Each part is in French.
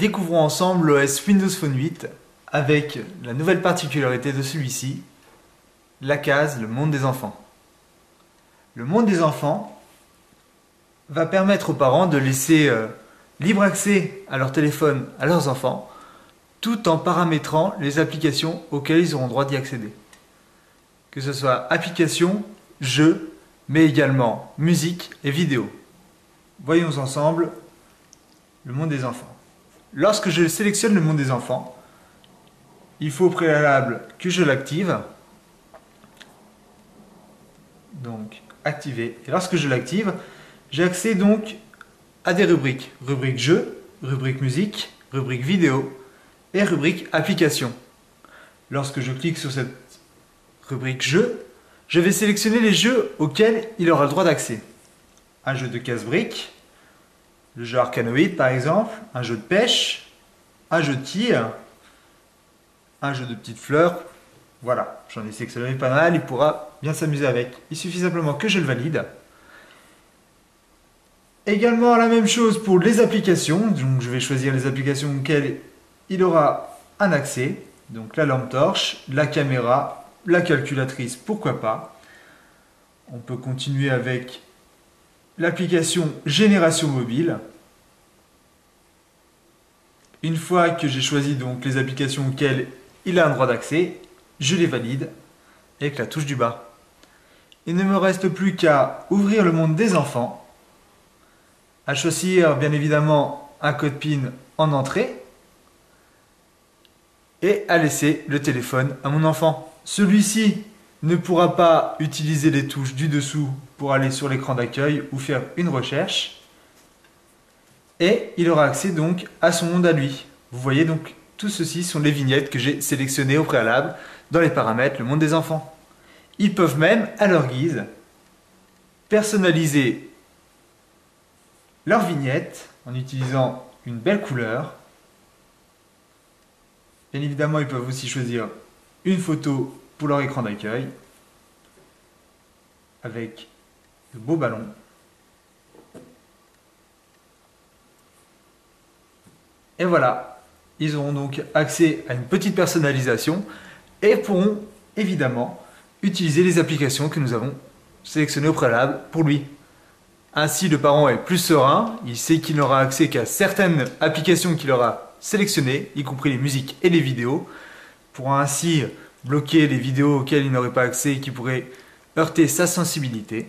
Découvrons ensemble l'OS Windows Phone 8 avec la nouvelle particularité de celui-ci, la case Le monde des enfants. Le monde des enfants va permettre aux parents de laisser euh, libre accès à leur téléphone à leurs enfants tout en paramétrant les applications auxquelles ils auront droit d'y accéder. Que ce soit applications, jeux, mais également musique et vidéo. Voyons ensemble le monde des enfants. Lorsque je sélectionne le monde des enfants, il faut au préalable que je l'active. Donc, activer. Et lorsque je l'active, j'ai accès donc à des rubriques. Rubrique jeux, rubrique musique, rubrique vidéo et rubrique application. Lorsque je clique sur cette rubrique jeux, je vais sélectionner les jeux auxquels il aura le droit d'accès. Un jeu de casse-briques, le jeu Arcanoid par exemple, un jeu de pêche, un jeu de tir, un jeu de petites fleurs. Voilà, j'en ai sélectionné pas mal, il pourra bien s'amuser avec. Il suffit simplement que je le valide. Également la même chose pour les applications, donc je vais choisir les applications auxquelles il aura un accès, donc la lampe torche, la caméra, la calculatrice, pourquoi pas. On peut continuer avec l'application Génération Mobile. Une fois que j'ai choisi donc les applications auxquelles il a un droit d'accès, je les valide avec la touche du bas. Il ne me reste plus qu'à ouvrir le monde des enfants, à choisir bien évidemment un code PIN en entrée et à laisser le téléphone à mon enfant. Celui-ci ne pourra pas utiliser les touches du dessous pour aller sur l'écran d'accueil ou faire une recherche. Et il aura accès donc à son monde à lui. Vous voyez donc, tout ceci sont les vignettes que j'ai sélectionnées au préalable dans les paramètres le monde des enfants. Ils peuvent même, à leur guise, personnaliser leur vignette en utilisant une belle couleur. Bien évidemment, ils peuvent aussi choisir une photo pour leur écran d'accueil avec de beaux ballons. Et voilà, ils auront donc accès à une petite personnalisation et pourront évidemment utiliser les applications que nous avons sélectionnées au préalable pour lui. Ainsi, le parent est plus serein, il sait qu'il n'aura accès qu'à certaines applications qu'il aura sélectionnées, y compris les musiques et les vidéos, pourra ainsi bloquer les vidéos auxquelles il n'aurait pas accès et qui pourraient heurter sa sensibilité.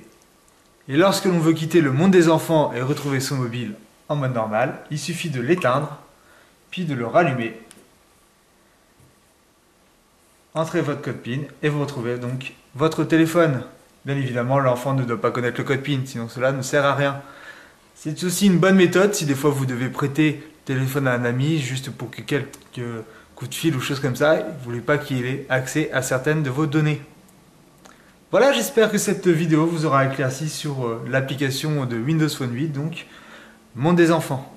Et lorsque l'on veut quitter le monde des enfants et retrouver son mobile en mode normal, il suffit de l'éteindre, puis de le rallumer. Entrez votre code PIN et vous retrouvez donc votre téléphone. Bien évidemment, l'enfant ne doit pas connaître le code PIN, sinon cela ne sert à rien. C'est aussi une bonne méthode si des fois vous devez prêter le téléphone à un ami juste pour que quelques de fil ou choses comme ça, vous ne voulez pas qu'il ait accès à certaines de vos données. Voilà, j'espère que cette vidéo vous aura éclairci sur euh, l'application de Windows Phone 8, donc Monde des enfants.